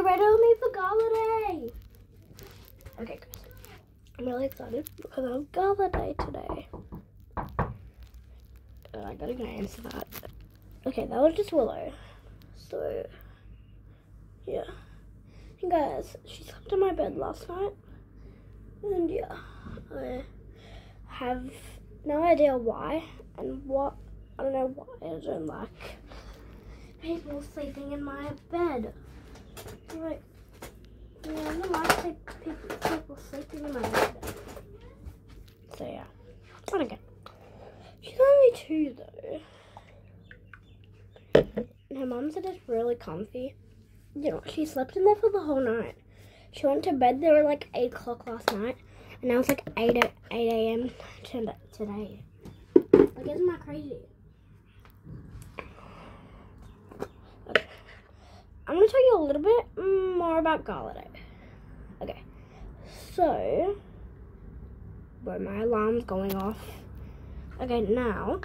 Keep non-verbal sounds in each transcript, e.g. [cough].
Ready with for. Okay, guys. I'm really excited because I'm Gala Day today. Uh, I gotta go answer that. Okay, that was just Willow. So, yeah. And guys, she slept in my bed last night. And yeah, I have no idea why and what. I don't know why I don't like people sleeping in my bed. Like, yeah, I don't like people, sleeping in my bed. So yeah, not okay. She's only two though. And her mom said it's really comfy. You know, she slept in there for the whole night. She went to bed there at like 8 o'clock last night. And now it's like 8, 8 a.m. today. Like, isn't that crazy? Okay. I'm going to tell you a little bit more about Gala Day. Okay. So, where my alarm's going off. Okay, now,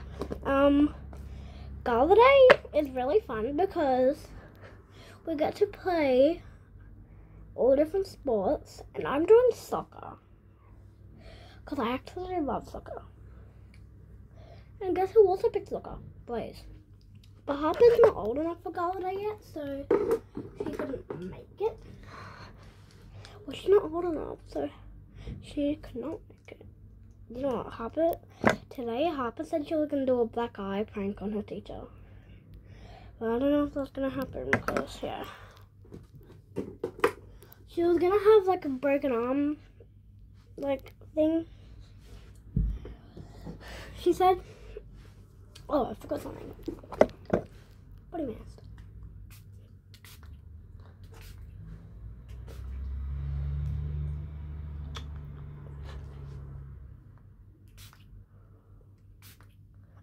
um, Gala Day is really fun because we get to play all different sports, and I'm doing soccer because I actually love soccer. And guess who also picked soccer? Blaze. But Harper's not old enough for Gala Day yet, so she couldn't make it. Well, she's not old enough, so she could not make it. You know what, Harper? Today, Harper said she was going to do a black eye prank on her teacher. But I don't know if that's going to happen because, yeah. She was going to have, like, a broken arm, like, thing. She said, oh, I forgot something. What do you mean?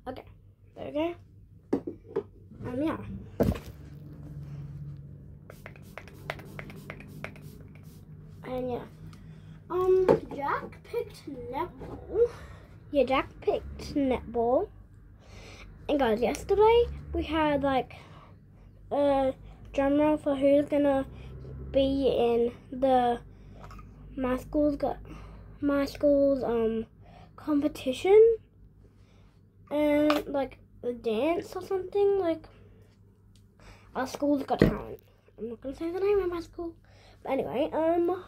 Okay. Okay. Um, yeah. And yeah. Um, Jack picked netball. Yeah, Jack picked netball. And guys, yesterday we had like a drum roll for who's gonna be in the my school's got my school's um competition and like a dance or something like our school's got talent. I'm not gonna say the name of my school, but anyway, um,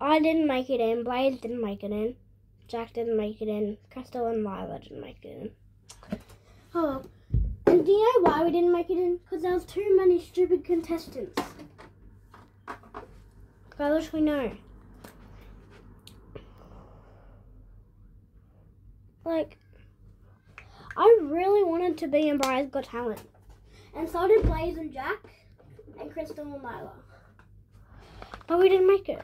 I didn't make it in. Blaze didn't make it in. Jack didn't make it in. Crystal and Lila didn't make it in. Oh, do you know why we didn't make it in? Because there was too many stupid contestants. I wish we know. Like, I really wanted to be in Briar's Got Talent. And so did Blaze and Jack and Crystal and Lila. But we didn't make it.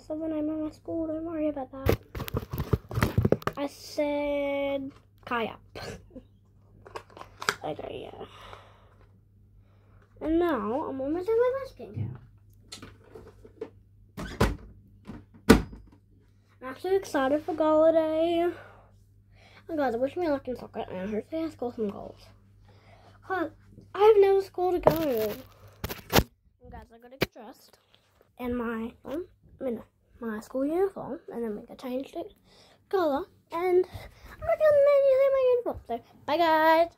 Said the name of my school, don't worry about that. I said Kaya. [laughs] okay, yeah. And now I'm almost done with my skincare. I'm actually excited for Gala Day. Oh guys, I wish me luck in soccer and hopefully I score some goals. Cause I have no school to go. And guys, I gotta get dressed And my um, I mean, my school uniform and then we can change it color and I'm not gonna my uniform. So bye guys.